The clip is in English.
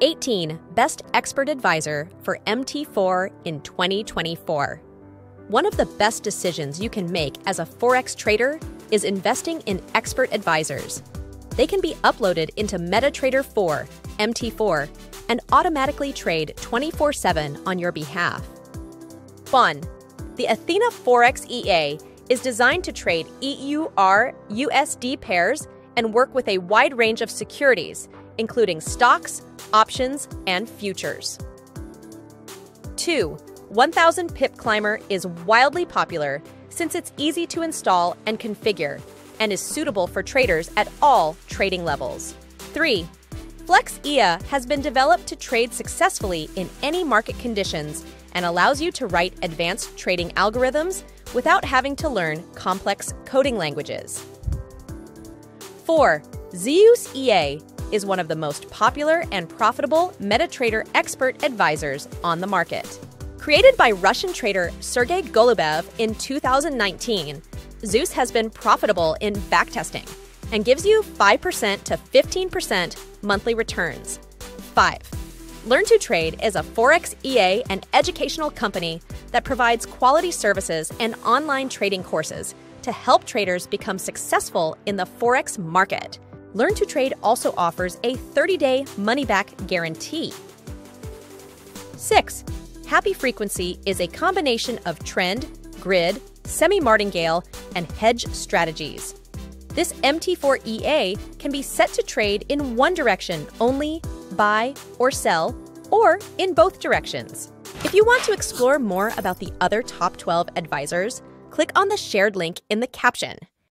18 Best Expert Advisor for MT4 in 2024. One of the best decisions you can make as a Forex trader is investing in expert advisors. They can be uploaded into MetaTrader 4, MT4, and automatically trade 24 7 on your behalf. 1. The Athena Forex EA is designed to trade EUR USD pairs and work with a wide range of securities, including stocks, options, and futures. 2. 1000 Pip Climber is wildly popular since it's easy to install and configure and is suitable for traders at all trading levels. 3. Flex EA has been developed to trade successfully in any market conditions and allows you to write advanced trading algorithms without having to learn complex coding languages. 4. Zeus EA is one of the most popular and profitable MetaTrader expert advisors on the market. Created by Russian trader Sergey Golubev in 2019, Zeus has been profitable in backtesting and gives you 5% to 15% monthly returns. 5. Learn to Trade is a Forex EA and educational company that provides quality services and online trading courses to help traders become successful in the Forex market. Learn to Trade also offers a 30 day money back guarantee. 6. Happy Frequency is a combination of trend, grid, semi martingale, and hedge strategies. This MT4 EA can be set to trade in one direction only, buy or sell, or in both directions. If you want to explore more about the other top 12 advisors, click on the shared link in the caption.